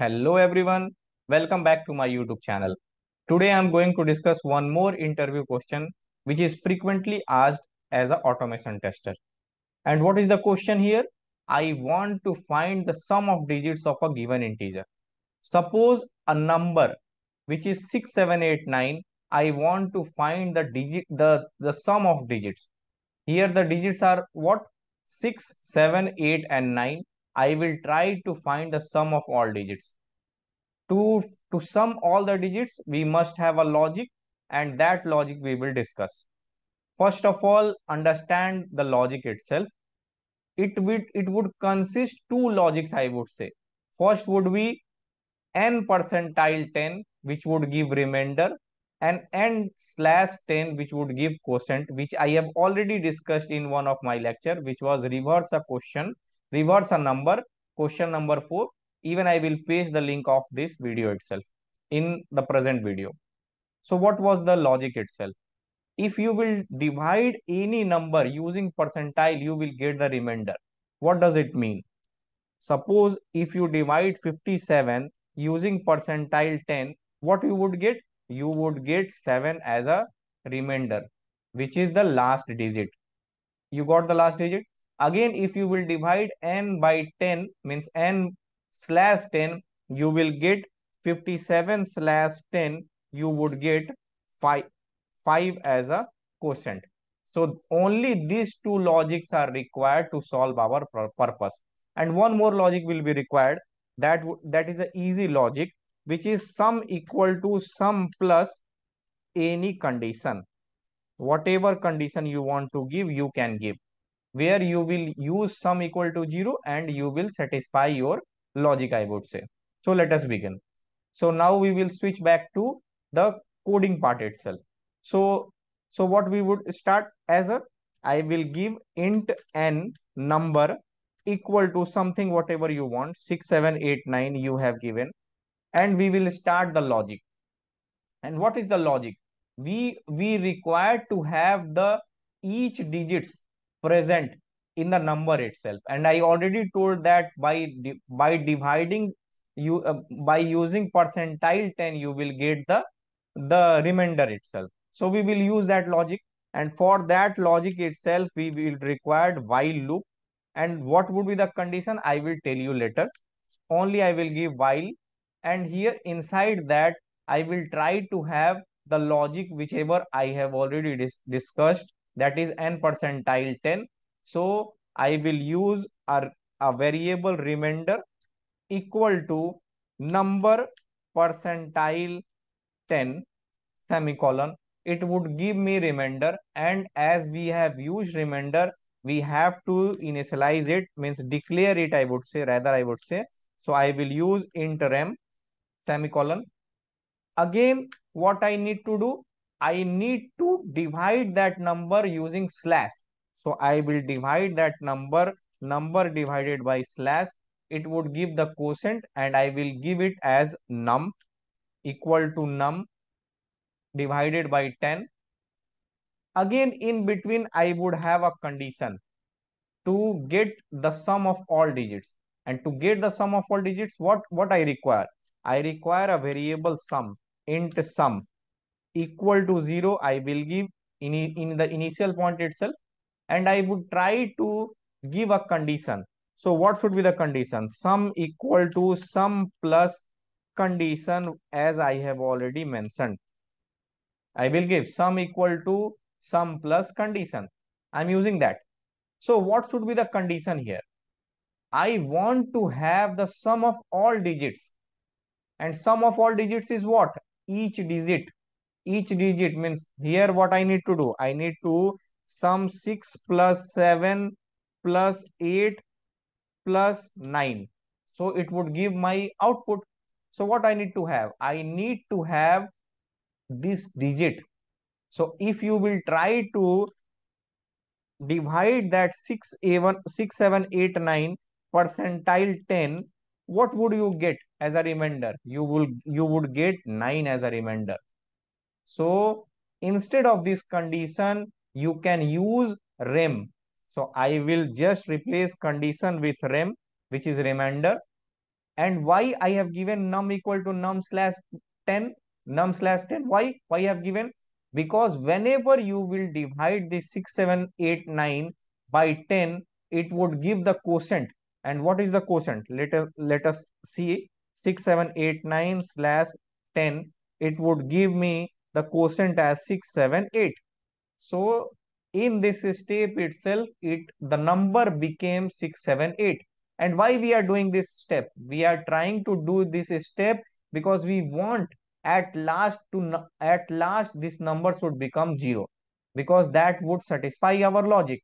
Hello everyone, welcome back to my YouTube channel. Today I am going to discuss one more interview question which is frequently asked as an automation tester. And what is the question here? I want to find the sum of digits of a given integer. Suppose a number which is 6789, I want to find the digit the, the sum of digits. Here the digits are what? 6, 7, 8 and 9 I will try to find the sum of all digits. To, to sum all the digits, we must have a logic and that logic we will discuss. First of all, understand the logic itself. It would, it would consist two logics, I would say. First would be n percentile 10, which would give remainder, and n slash 10, which would give quotient, which I have already discussed in one of my lecture, which was reverse a question reverse a number, question number 4. Even I will paste the link of this video itself in the present video. So what was the logic itself? If you will divide any number using percentile, you will get the remainder. What does it mean? Suppose if you divide 57 using percentile 10, what you would get? You would get 7 as a remainder, which is the last digit. You got the last digit? Again, if you will divide n by 10, means n slash 10, you will get 57 slash 10, you would get 5, 5 as a quotient. So only these two logics are required to solve our purpose. And one more logic will be required. That, that is an easy logic, which is sum equal to sum plus any condition. Whatever condition you want to give, you can give where you will use sum equal to 0 and you will satisfy your logic, I would say. So let us begin. So now we will switch back to the coding part itself. So, so what we would start as a, I will give int n number equal to something whatever you want, 6, 7, 8, 9 you have given. And we will start the logic. And what is the logic? We, we require to have the each digits present in the number itself. And i already told that by by dividing you uh, by using percentile 10 you will get the the remainder itself. So we will use that logic. And for that logic itself we will require while loop. And what would be the condition? I will tell you later. Only i will give while. And here inside that i will try to have the logic whichever i have already dis discussed that is n percentile 10 so i will use a, a variable remainder equal to number percentile 10 semicolon. It would give me remainder and as we have used remainder we have to initialize it means declare it i would say rather i would say. So i will use int rem semicolon. Again what i need to do I need to divide that number using slash. So I will divide that number, number divided by slash. It would give the quotient and I will give it as num equal to num divided by 10. Again, in between, I would have a condition to get the sum of all digits. And to get the sum of all digits, what, what I require? I require a variable sum, int sum equal to 0 I will give in, in the initial point itself and I would try to give a condition. So what should be the condition? Sum equal to sum plus condition as I have already mentioned. I will give sum equal to sum plus condition. I'm using that. So what should be the condition here? I want to have the sum of all digits. And sum of all digits is what? Each digit each digit means here what I need to do? I need to sum 6 plus 7 plus 8 plus 9. So it would give my output. So what I need to have? I need to have this digit. So if you will try to divide that 6, A1, 6, 7, 8, 9 percentile 10, what would you get as a remainder? You will you would get 9 as a remainder. So instead of this condition, you can use rem. So I will just replace condition with rem, which is remainder. and why I have given num equal to num slash 10, num slash 10, why? Why I have given? Because whenever you will divide this 6, 7, 8, 9 by 10, it would give the quotient. And what is the quotient? Let us, let us see 6, 7, 8, 9 slash 10. It would give me the quotient as 6, 7, 8. So in this step itself, it the number became 6, 7, 8 and why we are doing this step? We are trying to do this step because we want at last to at last this number should become 0 because that would satisfy our logic.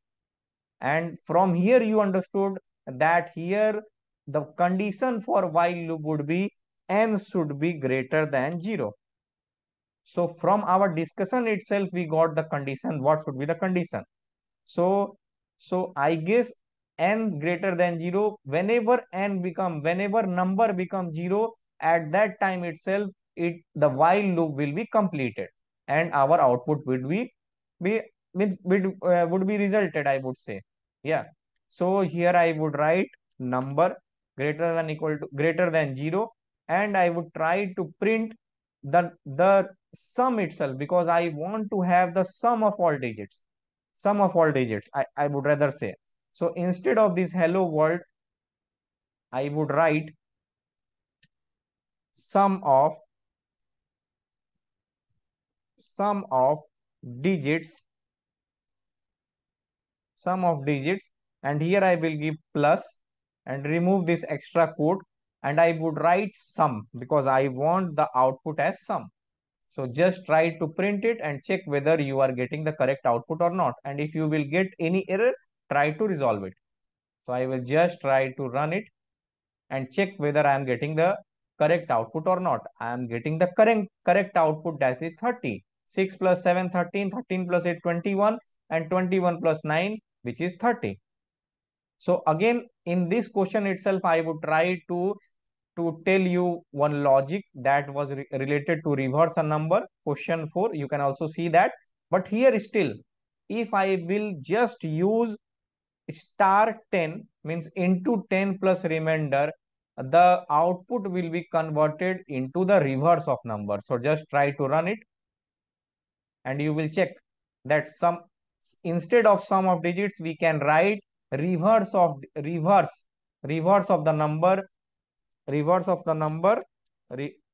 And from here you understood that here the condition for while loop would be n should be greater than 0. So from our discussion itself, we got the condition. What should be the condition? So, so I guess n greater than 0 whenever n become whenever number become 0 at that time itself it the while loop will be completed and our output would be be means would, uh, would be resulted i would say yeah so here i would write number greater than equal to greater than 0 and i would try to print the the sum itself because i want to have the sum of all digits sum of all digits i i would rather say so instead of this hello world, I would write sum of sum of digits sum of digits and here I will give plus and remove this extra quote and I would write sum because I want the output as sum. So just try to print it and check whether you are getting the correct output or not. And if you will get any error, try to resolve it. So I will just try to run it and check whether I am getting the correct output or not. I am getting the correct, correct output that is 30. 6 plus 7, 13, 13 plus 8, 21 and 21 plus 9 which is 30. So again in this question itself I would try to to tell you one logic that was re related to reverse a number question 4 you can also see that. But here still if I will just use star 10 means into 10 plus remainder the output will be converted into the reverse of number. So just try to run it. And you will check that some instead of sum of digits we can write reverse of reverse reverse of the number reverse of the number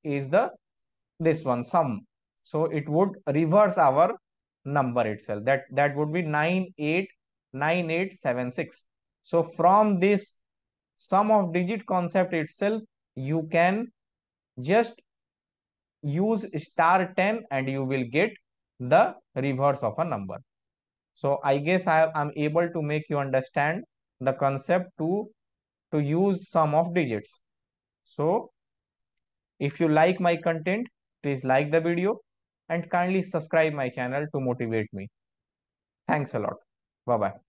is the this one sum so it would reverse our number itself that that would be 9 8 9876. So from this sum of digit concept itself, you can just use star 10 and you will get the reverse of a number. So I guess I am able to make you understand the concept to, to use sum of digits. So if you like my content, please like the video and kindly subscribe my channel to motivate me. Thanks a lot. Bye-bye.